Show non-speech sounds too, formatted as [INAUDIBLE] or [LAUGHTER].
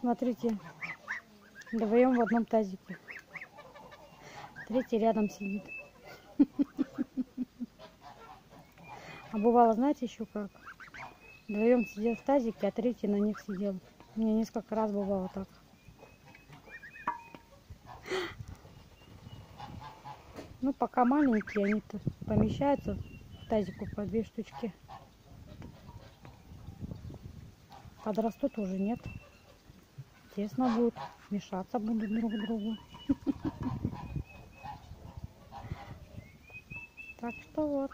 Смотрите, вдвоем в одном тазике. Третий рядом сидит. А бывало, знаете, еще как? Вдвоем сидел в тазике, а третий на них сидел. У меня несколько раз бывало так. Ну, пока маленькие, они помещаются в тазику по две штучки. Подрастут уже нет. Тесно будет, мешаться будут друг другу. [LAUGHS] Так что вот.